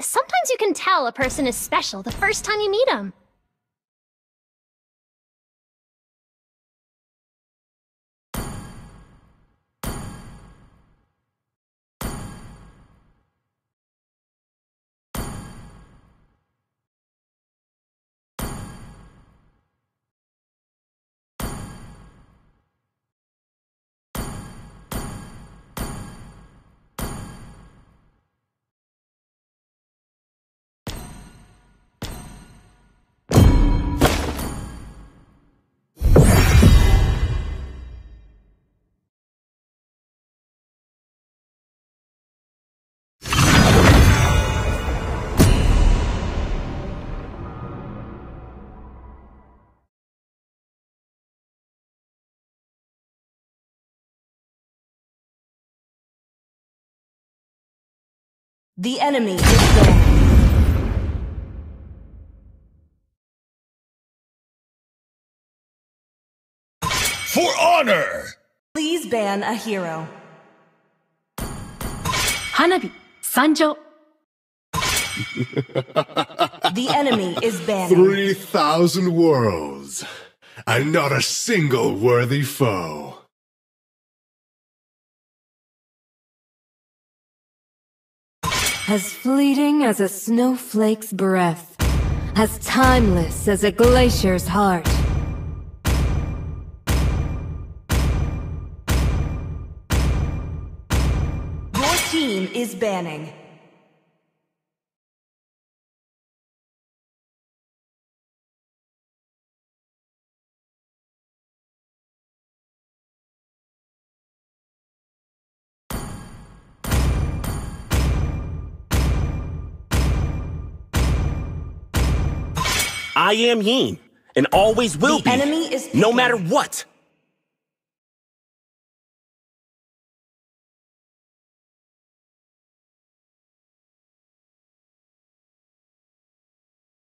Sometimes you can tell a person is special the first time you meet them. The enemy is gone. For honor! Please ban a hero. Hanabi, Sanjo. the enemy is banned. 3,000 worlds, and not a single worthy foe. As fleeting as a snowflake's breath, as timeless as a glacier's heart. Your team is banning. I am Yin, and always will The be. enemy is no picking. matter what.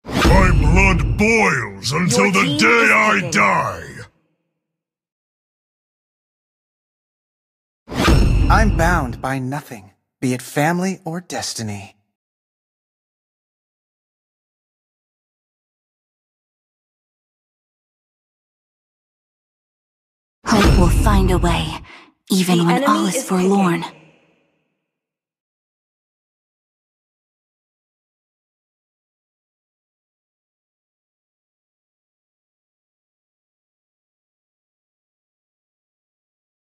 My blood boils until Your the day I die! I'm bound by nothing, be it family or destiny. Hope will find a way, even The when all is, is forlorn. picking.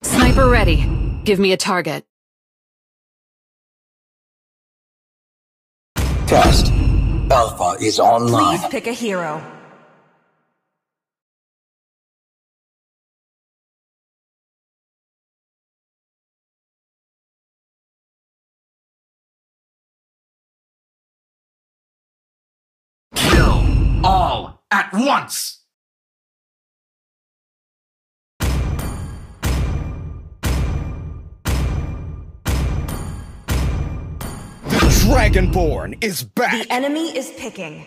Sniper ready. Give me a target. Test. Alpha is online. Please pick a hero. All at once! The Dragonborn is back! The enemy is picking.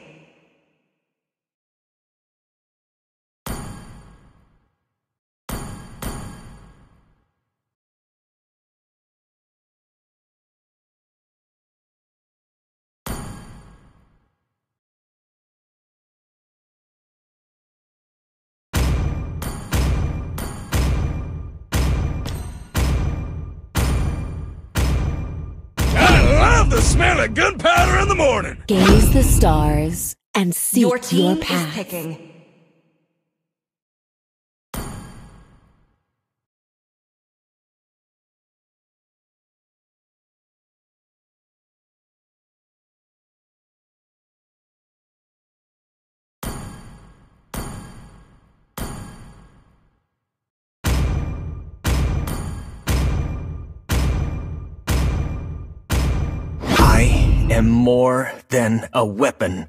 Love the smell of gunpowder in the morning! Gaze the stars and seek Your your, team is path. More than a weapon.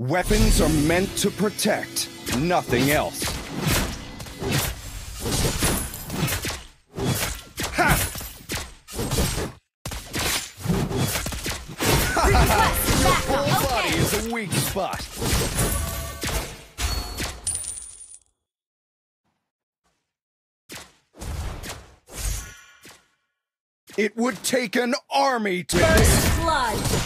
Weapons are meant to protect, nothing else. Ha! Your body is a weak spot. It would take an army to First blood!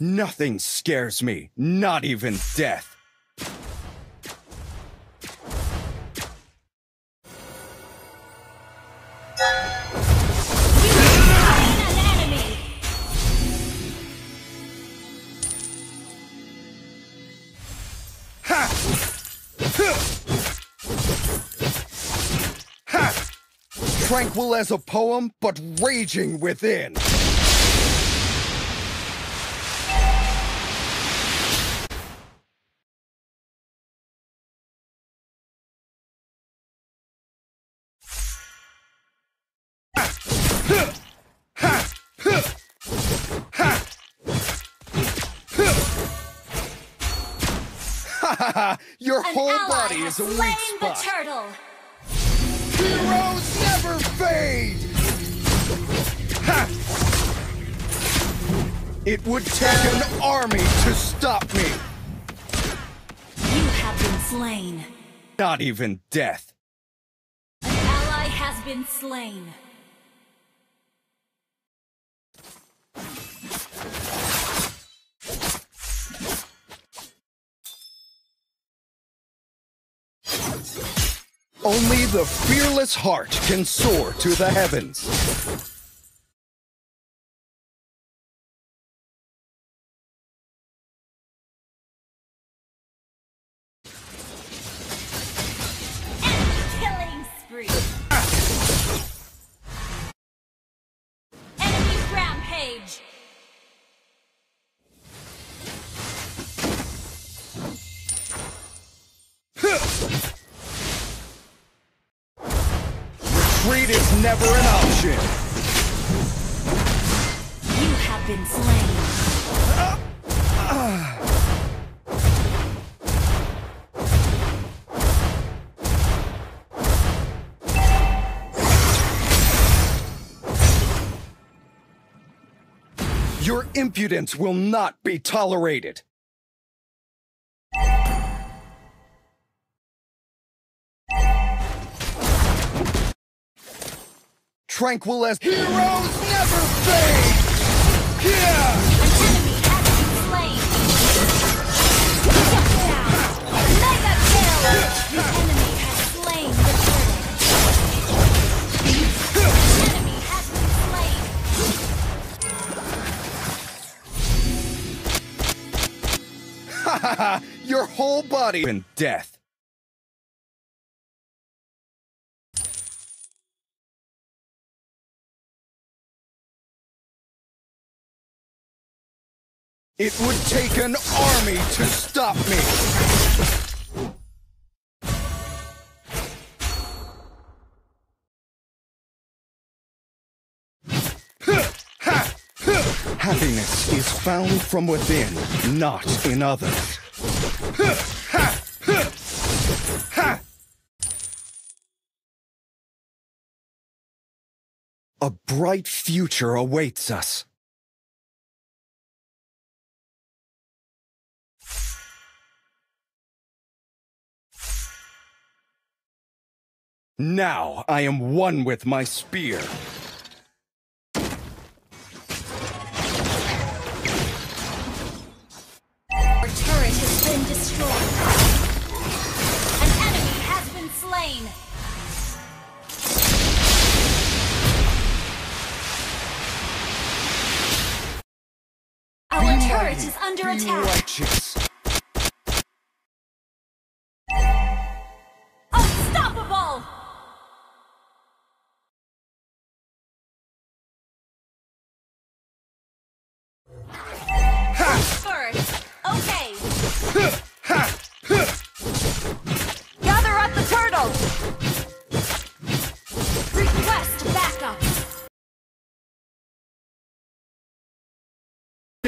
Nothing scares me, not even death. Tranquil as a poem, but raging within. Your An whole body is a weak the spot. turtle! Heroes never fade! Ha! It would take an army to stop me, You have been slain. not even death. An ally has been slain. Only the fearless heart can soar to the heavens. Killing spree. Retreat is never an option. You have been slain. Your impudence will not be tolerated. Tranquil as heroes never fade! Yeah! Enemy has been slain. Shut down. Mega kill. The enemy has slain the turtle. Enemy has been slain. Ha ha ha! Your whole body in death. It would take an army to stop me. Happiness is found from within, not in others. A bright future awaits us. Now I am one with my spear. Our turret has been destroyed. An enemy has been slain. Our turret is under attack.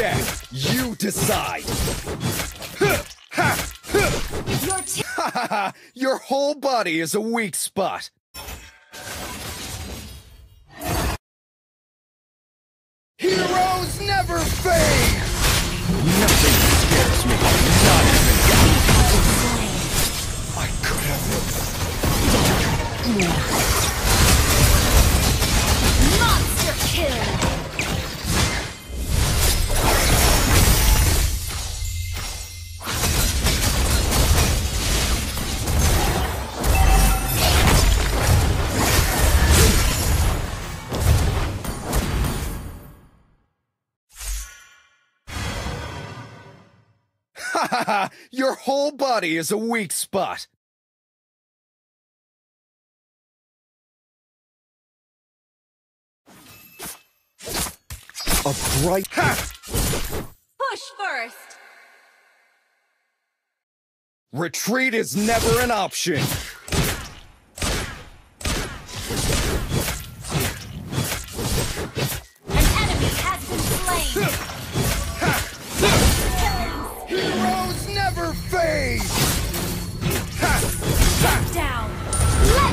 Yeah, you decide. Your whole body is a weak spot. Heroes never fade! Nothing scares me. Not even I could have. monster kill. Your whole body is a weak spot. A bright. Ha! Push first. Retreat is never an option.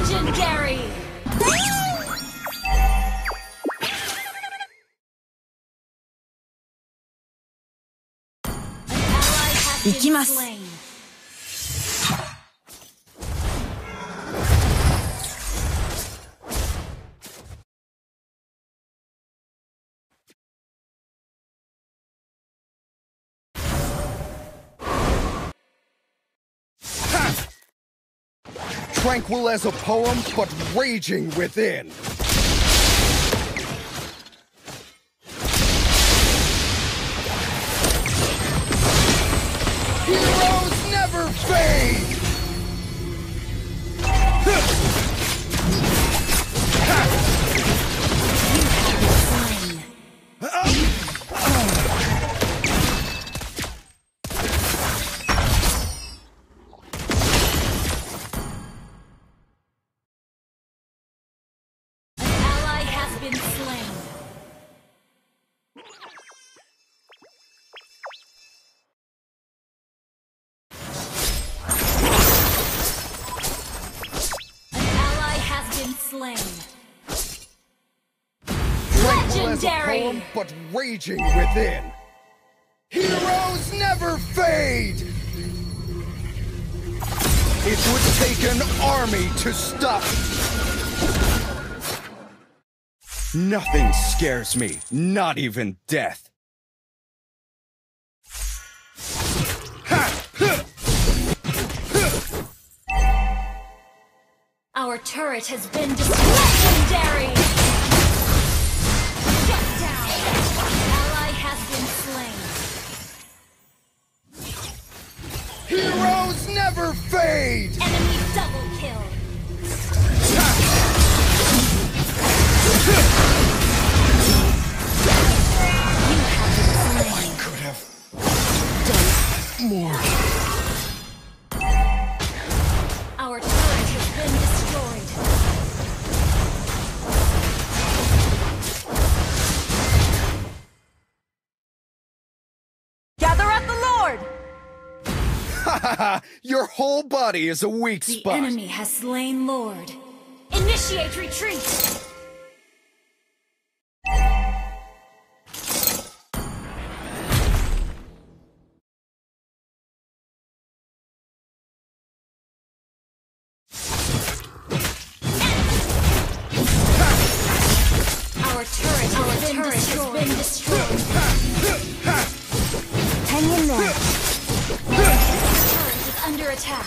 Legendary. An ally has been 行きます slain. Tranquil as a poem, but raging within. Legendary. poem, but raging within. Heroes never fade! It would take an army to stop. Nothing scares me, not even death. Our turret has been destroyed. Legendary. Heroes never fade! Enemy double kill. I could have done more. Your whole body is a weak The spot. enemy has slain Lord. Initiate retreat.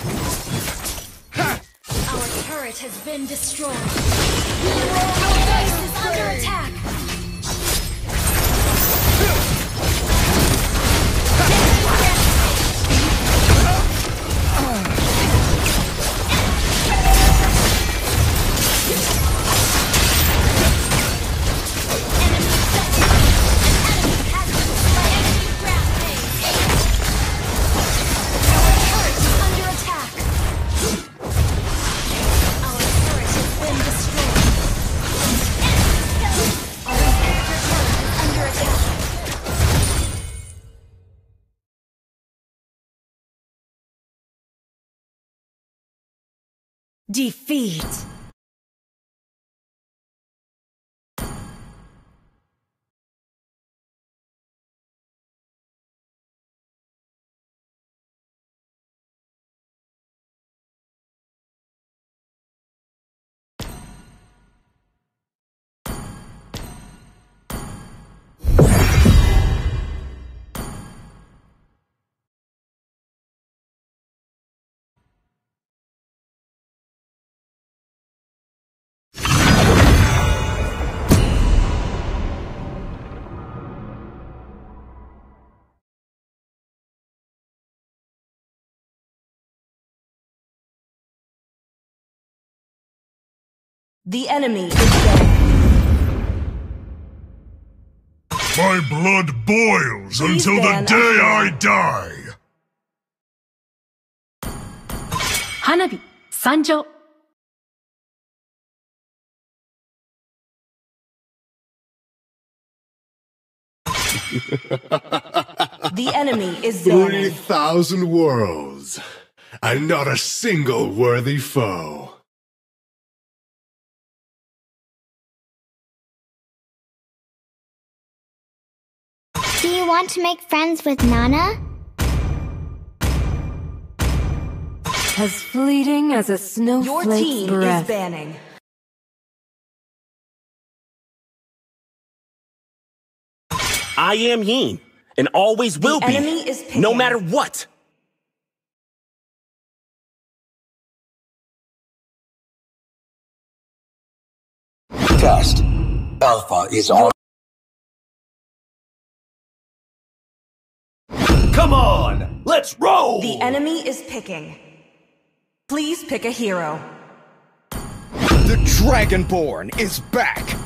Our turret has been destroyed. Our base is under attack. Defeat. The enemy is dead. My blood boils Please until the ban day Ashura. I die. 花火参上 The enemy is Three dead. thousand worlds, and not a single worthy foe. Want to make friends with Nana? As fleeting as a Your snowflake's team breath. is banning. I am Heen, and always will be. enemy is picking. No matter what. Test. Alpha is on. Come on, let's roll! The enemy is picking. Please pick a hero. The Dragonborn is back!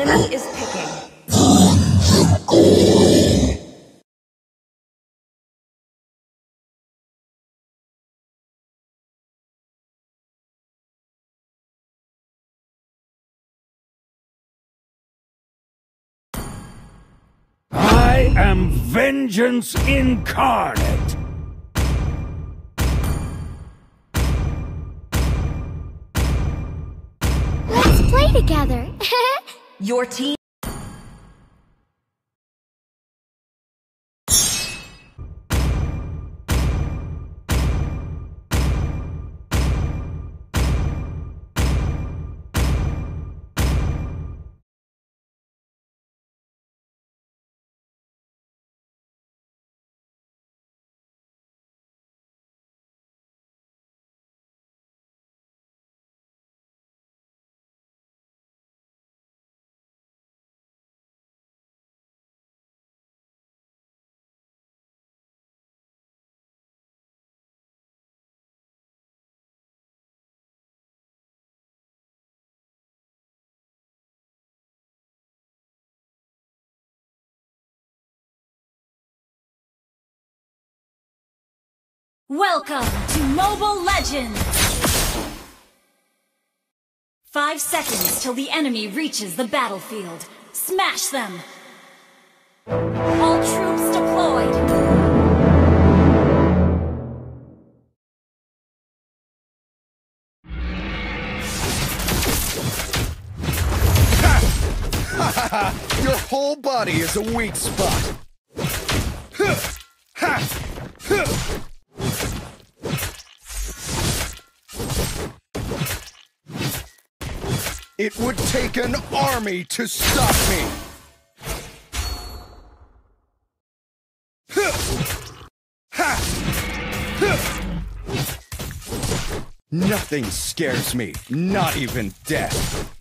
Enemy is picking. I am vengeance incarnate. Let's play together. Your team. Welcome to Mobile Legends! Five seconds till the enemy reaches the battlefield. Smash them! All troops deployed! Your whole body is a weak spot. It would take an army to stop me. Nothing scares me, not even death.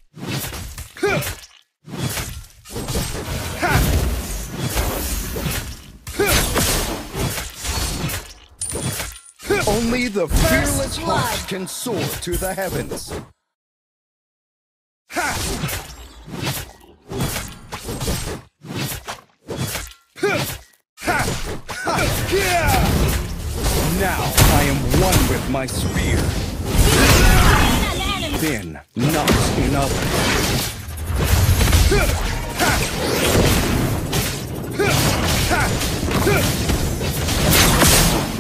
Only the fearless heart can soar to the heavens. Now I am one with my spear. Then knocks another.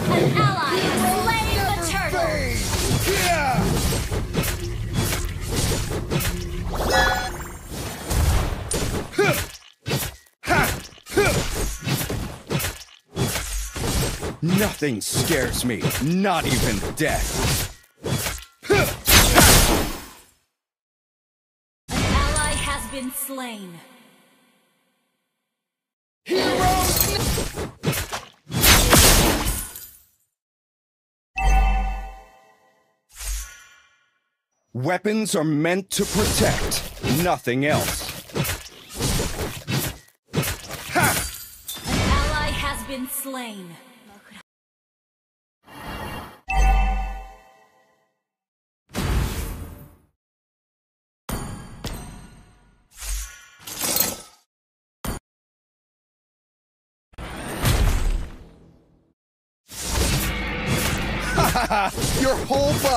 An ally. Nothing scares me, not even death. An ally has been slain. Heroes! Weapons are meant to protect, nothing else. An ally has been slain.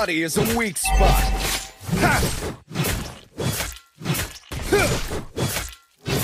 Body is a weak spot. Ha!